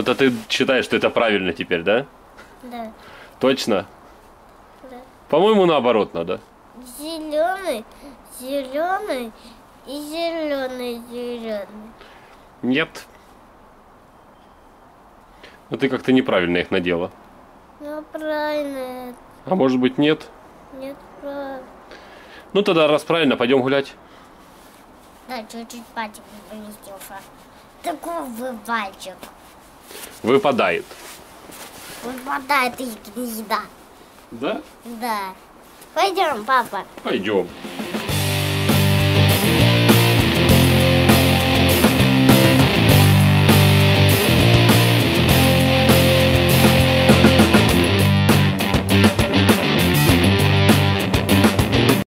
это ты считаешь, что это правильно теперь, да? Да. Точно? Да. По-моему, наоборот надо. Зеленый, зеленый и зеленый, зеленый. Нет. Ну ты как-то неправильно их надела. Ну, правильно. А может быть нет? Нет, правильно. Ну тогда раз правильно, пойдем гулять. Да, чуть-чуть пальчик не поместился. Такой вы пальчик. Выпадает. Выпадает из гнезда. Да? Да. Пойдем, папа. Пойдем.